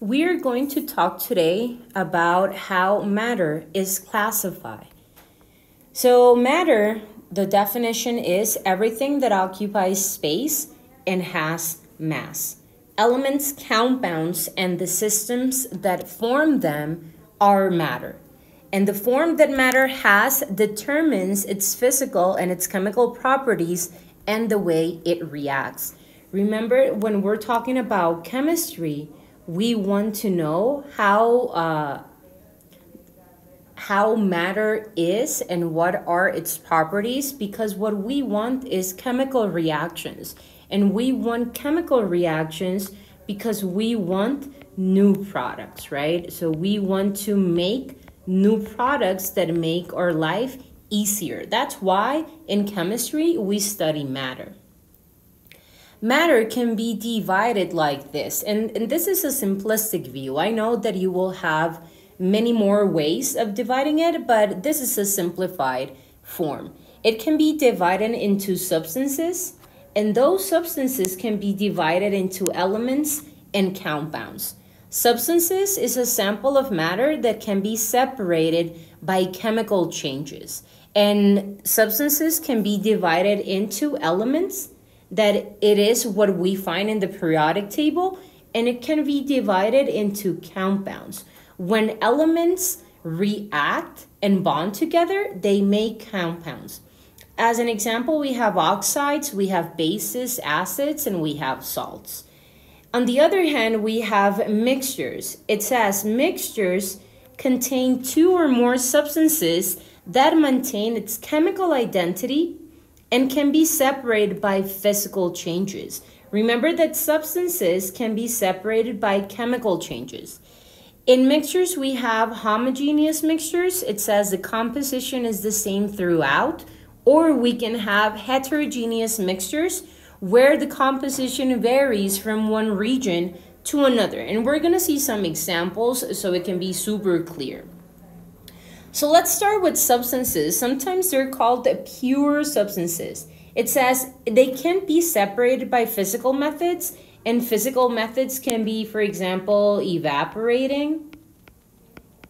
we're going to talk today about how matter is classified. So, matter, the definition is everything that occupies space and has mass. Elements, compounds, and the systems that form them are matter. And the form that matter has determines its physical and its chemical properties and the way it reacts. Remember, when we're talking about chemistry, we want to know how uh, how matter is and what are its properties because what we want is chemical reactions. And we want chemical reactions because we want new products right? So we want to make new products that make our life easier. That's why in chemistry we study matter matter can be divided like this. And, and this is a simplistic view. I know that you will have many more ways of dividing it, but this is a simplified form. It can be divided into substances, and those substances can be divided into elements and compounds. Substances is a sample of matter that can be separated by chemical changes. And substances can be divided into elements that it is what we find in the periodic table and it can be divided into compounds. When elements react and bond together, they make compounds. As an example, we have oxides, we have bases, acids, and we have salts. On the other hand, we have mixtures. It says mixtures contain two or more substances that maintain its chemical identity and can be separated by physical changes. Remember that substances can be separated by chemical changes. In mixtures, we have homogeneous mixtures. It says the composition is the same throughout. Or we can have heterogeneous mixtures where the composition varies from one region to another. And we're going to see some examples so it can be super clear. So let's start with substances. Sometimes they're called pure substances. It says they can't be separated by physical methods, and physical methods can be, for example, evaporating,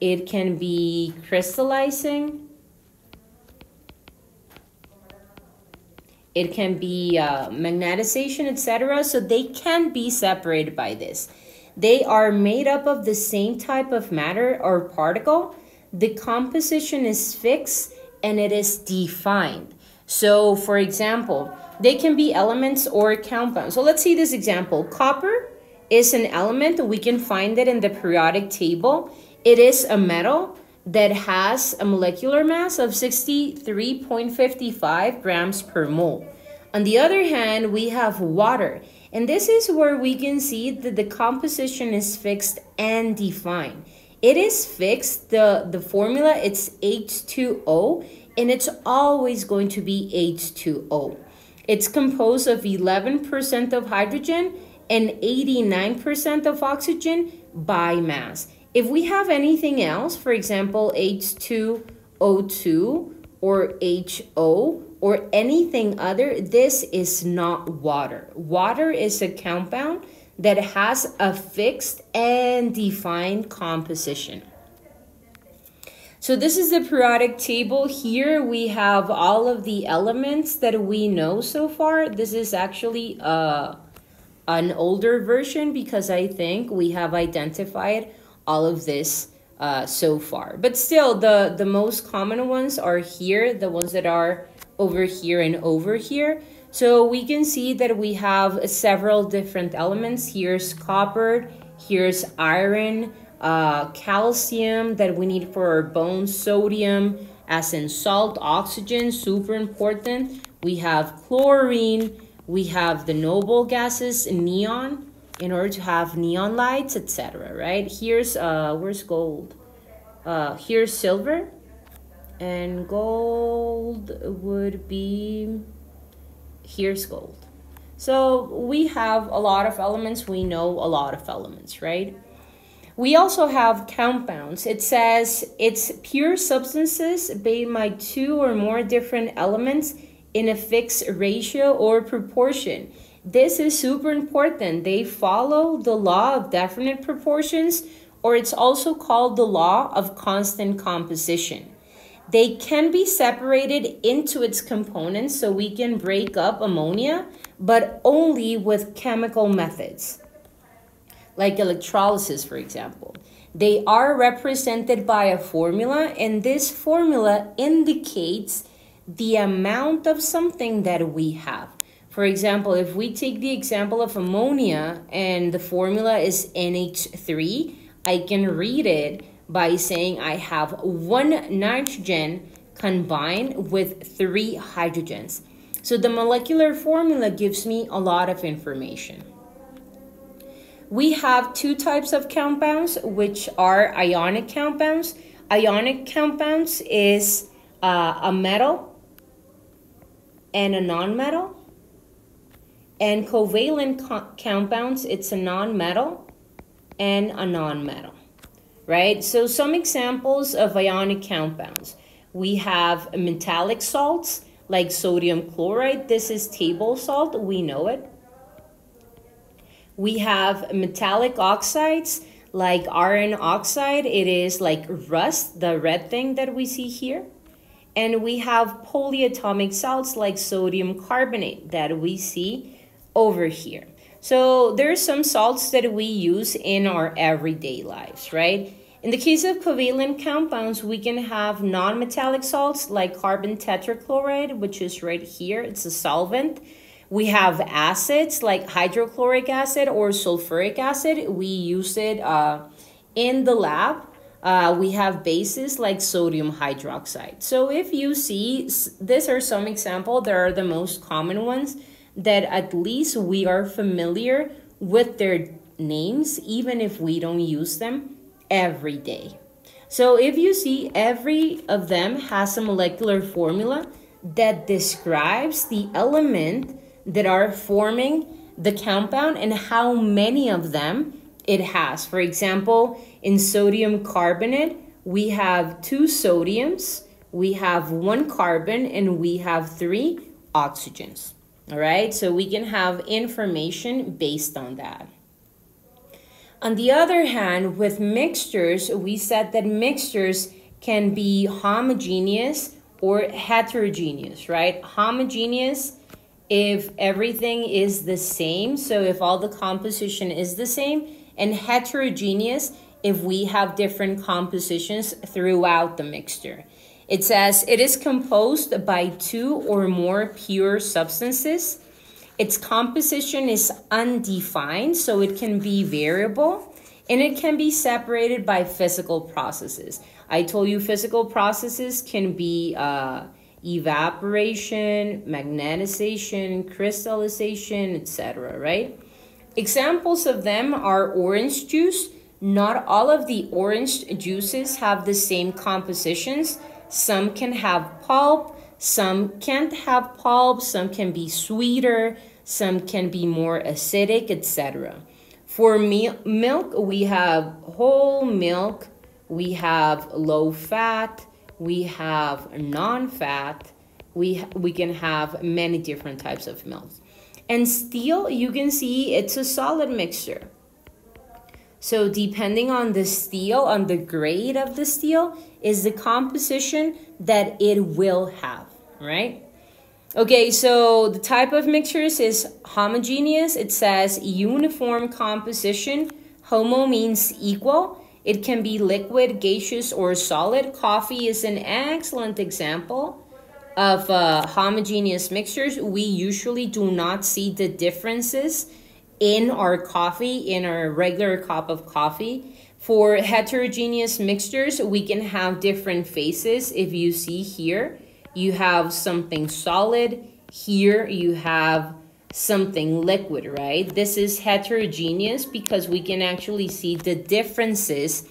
it can be crystallizing, it can be uh, magnetization, etc. So they can be separated by this. They are made up of the same type of matter or particle the composition is fixed and it is defined. So, for example, they can be elements or compounds. So, let's see this example. Copper is an element, we can find it in the periodic table. It is a metal that has a molecular mass of 63.55 grams per mole. On the other hand, we have water. And this is where we can see that the composition is fixed and defined. It is fixed. The, the formula, it's H2O, and it's always going to be H2O. It's composed of 11% of hydrogen and 89% of oxygen by mass. If we have anything else, for example, H2O2 or HO or anything other, this is not water. Water is a compound that has a fixed and defined composition. So this is the periodic table. Here we have all of the elements that we know so far. This is actually uh, an older version because I think we have identified all of this uh, so far. But still, the, the most common ones are here, the ones that are over here and over here. So we can see that we have several different elements. Here's copper, here's iron, uh, calcium that we need for our bones, sodium, as in salt, oxygen, super important. We have chlorine, we have the noble gases, neon, in order to have neon lights, etc. Right? Here's uh, where's gold? Uh, here's silver, and gold would be here's gold. So we have a lot of elements, we know a lot of elements, right? We also have compounds. It says it's pure substances made by two or more different elements in a fixed ratio or proportion. This is super important. They follow the law of definite proportions, or it's also called the law of constant composition. They can be separated into its components so we can break up ammonia, but only with chemical methods, like electrolysis, for example. They are represented by a formula, and this formula indicates the amount of something that we have. For example, if we take the example of ammonia and the formula is NH3, I can read it by saying I have one nitrogen combined with three hydrogens. So the molecular formula gives me a lot of information. We have two types of compounds, which are ionic compounds. Ionic compounds is uh, a metal and a nonmetal. And covalent co compounds, it's a nonmetal and a nonmetal, right? So some examples of ionic compounds. We have metallic salts like sodium chloride. This is table salt, we know it. We have metallic oxides like iron oxide. It is like rust, the red thing that we see here. And we have polyatomic salts like sodium carbonate that we see over here. So there are some salts that we use in our everyday lives, right? In the case of covalent compounds, we can have non-metallic salts like carbon tetrachloride, which is right here. It's a solvent. We have acids like hydrochloric acid or sulfuric acid. We use it uh, in the lab. Uh, we have bases like sodium hydroxide. So if you see, these are some examples. There are the most common ones that at least we are familiar with their names, even if we don't use them every day. So if you see, every of them has a molecular formula that describes the element that are forming the compound and how many of them it has. For example, in sodium carbonate, we have two sodiums, we have one carbon, and we have three oxygens. All right, so we can have information based on that. On the other hand, with mixtures, we said that mixtures can be homogeneous or heterogeneous, right? Homogeneous if everything is the same, so if all the composition is the same, and heterogeneous if we have different compositions throughout the mixture. It says it is composed by two or more pure substances. Its composition is undefined, so it can be variable, and it can be separated by physical processes. I told you physical processes can be uh, evaporation, magnetization, crystallization, etc., right? Examples of them are orange juice. Not all of the orange juices have the same compositions, some can have pulp, some can't have pulp, some can be sweeter, some can be more acidic, etc. For milk, we have whole milk, we have low fat, we have non-fat, we, we can have many different types of milk. And steel, you can see it's a solid mixture. So depending on the steel, on the grade of the steel, is the composition that it will have, right? Okay, so the type of mixtures is homogeneous. It says uniform composition. Homo means equal. It can be liquid, gaseous, or solid. Coffee is an excellent example of uh, homogeneous mixtures. We usually do not see the differences in our coffee, in our regular cup of coffee. For heterogeneous mixtures, we can have different phases. If you see here, you have something solid. Here you have something liquid, right? This is heterogeneous because we can actually see the differences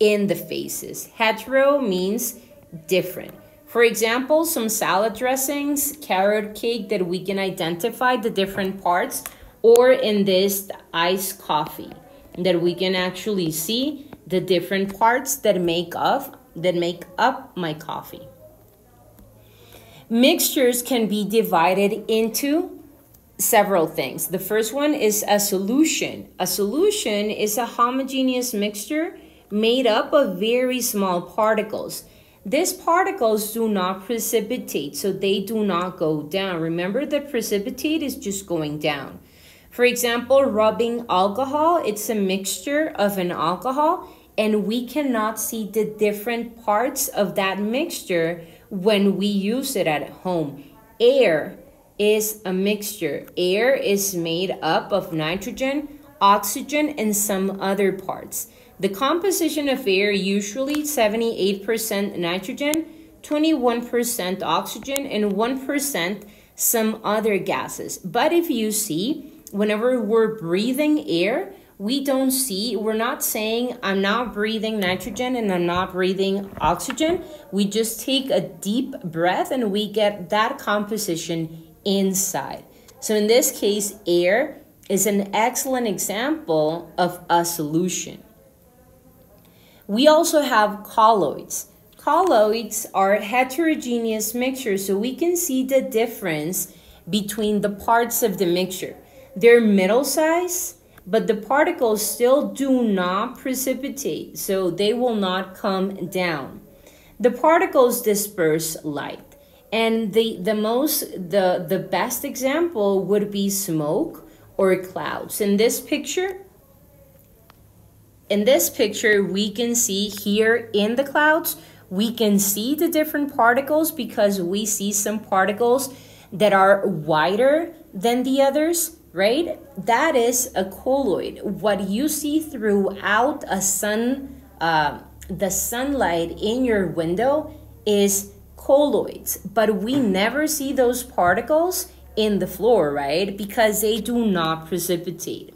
in the phases. Hetero means different. For example, some salad dressings, carrot cake that we can identify the different parts or in this iced coffee that we can actually see the different parts that make up that make up my coffee. Mixtures can be divided into several things. The first one is a solution. A solution is a homogeneous mixture made up of very small particles. These particles do not precipitate, so they do not go down. Remember that precipitate is just going down. For example, rubbing alcohol, it's a mixture of an alcohol, and we cannot see the different parts of that mixture when we use it at home. Air is a mixture. Air is made up of nitrogen, oxygen, and some other parts. The composition of air usually 78% nitrogen, 21% oxygen, and 1% some other gases. But if you see, whenever we're breathing air, we don't see, we're not saying I'm not breathing nitrogen and I'm not breathing oxygen. We just take a deep breath and we get that composition inside. So in this case, air is an excellent example of a solution. We also have colloids. Colloids are heterogeneous mixtures, so we can see the difference between the parts of the mixture. They're middle size, but the particles still do not precipitate, so they will not come down. The particles disperse light. And the, the most the, the best example would be smoke or clouds. In this picture, in this picture, we can see here in the clouds, we can see the different particles because we see some particles that are wider than the others right? That is a colloid. What you see throughout a sun, uh, the sunlight in your window is colloids, but we never see those particles in the floor, right? Because they do not precipitate.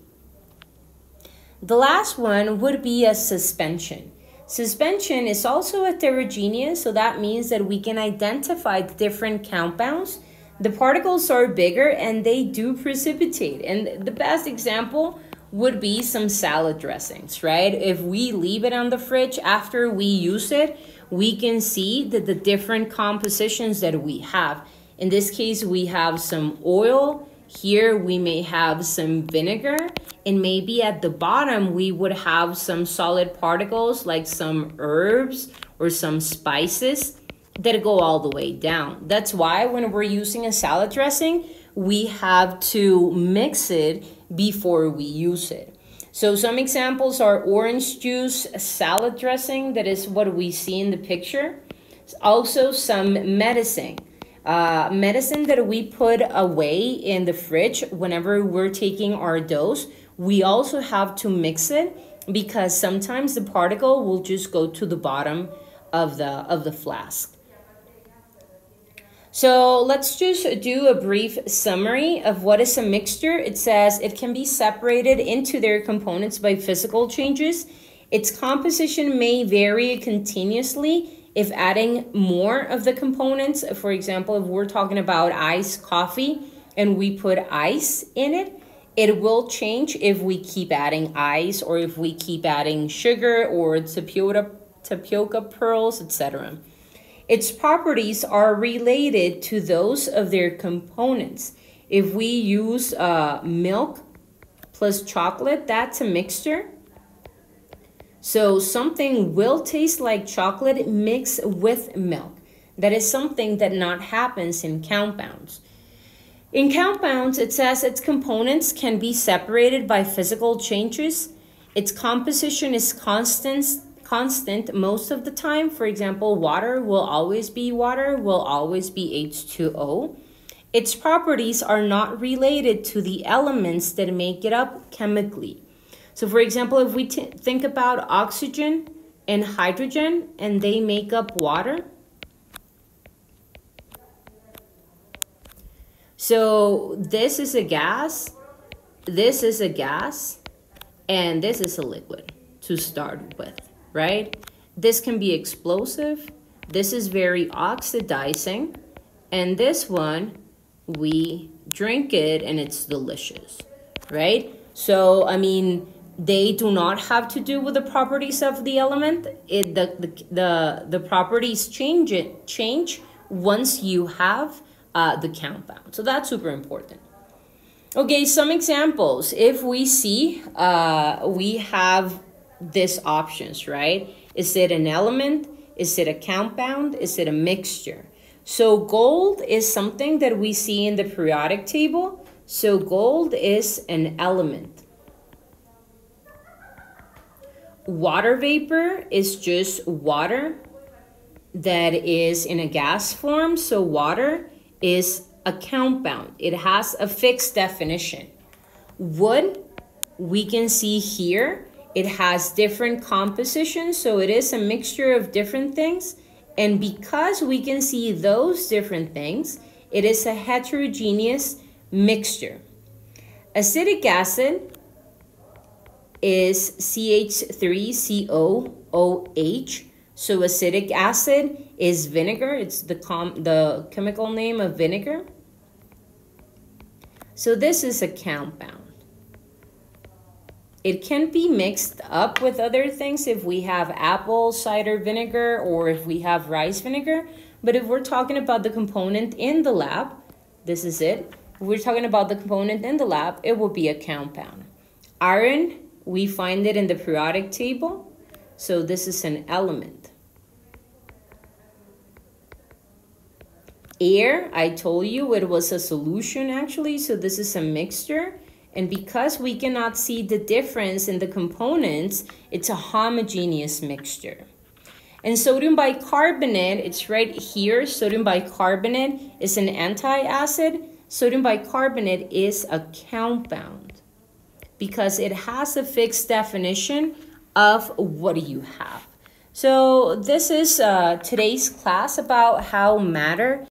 The last one would be a suspension. Suspension is also heterogeneous, so that means that we can identify the different compounds the particles are bigger and they do precipitate. And the best example would be some salad dressings, right? If we leave it on the fridge after we use it, we can see that the different compositions that we have. In this case, we have some oil. Here we may have some vinegar. And maybe at the bottom, we would have some solid particles like some herbs or some spices that go all the way down. That's why when we're using a salad dressing, we have to mix it before we use it. So some examples are orange juice salad dressing, that is what we see in the picture. Also some medicine. Uh, medicine that we put away in the fridge whenever we're taking our dose. We also have to mix it because sometimes the particle will just go to the bottom of the of the flask. So let's just do a brief summary of what is a mixture. It says it can be separated into their components by physical changes. Its composition may vary continuously if adding more of the components. For example, if we're talking about iced coffee and we put ice in it, it will change if we keep adding ice or if we keep adding sugar or tapioca, tapioca pearls, etc. Its properties are related to those of their components. If we use uh, milk plus chocolate, that's a mixture. So something will taste like chocolate mixed with milk. That is something that not happens in compounds. In compounds, it says its components can be separated by physical changes. Its composition is constant constant most of the time. For example, water will always be water, will always be H2O. Its properties are not related to the elements that make it up chemically. So, for example, if we think about oxygen and hydrogen and they make up water, so this is a gas, this is a gas, and this is a liquid to start with right? This can be explosive. This is very oxidizing. And this one, we drink it and it's delicious, right? So, I mean, they do not have to do with the properties of the element. It, the, the, the, the properties change, it, change once you have uh, the compound. So that's super important. Okay, some examples. If we see, uh, we have these options, right? Is it an element? Is it a compound? Is it a mixture? So gold is something that we see in the periodic table. So gold is an element. Water vapor is just water that is in a gas form. So water is a compound. It has a fixed definition. Wood, we can see here, it has different compositions. So it is a mixture of different things. And because we can see those different things, it is a heterogeneous mixture. Acetic acid is CH3COOH. So acetic acid is vinegar. It's the, com the chemical name of vinegar. So this is a compound. It can be mixed up with other things if we have apple cider vinegar or if we have rice vinegar. But if we're talking about the component in the lab, this is it. If we're talking about the component in the lab, it will be a compound. Iron, we find it in the periodic table. So this is an element. Air, I told you it was a solution actually. So this is a mixture. And because we cannot see the difference in the components, it's a homogeneous mixture. And sodium bicarbonate, it's right here. Sodium bicarbonate is an antacid. Sodium bicarbonate is a compound because it has a fixed definition of what do you have. So this is uh, today's class about how matter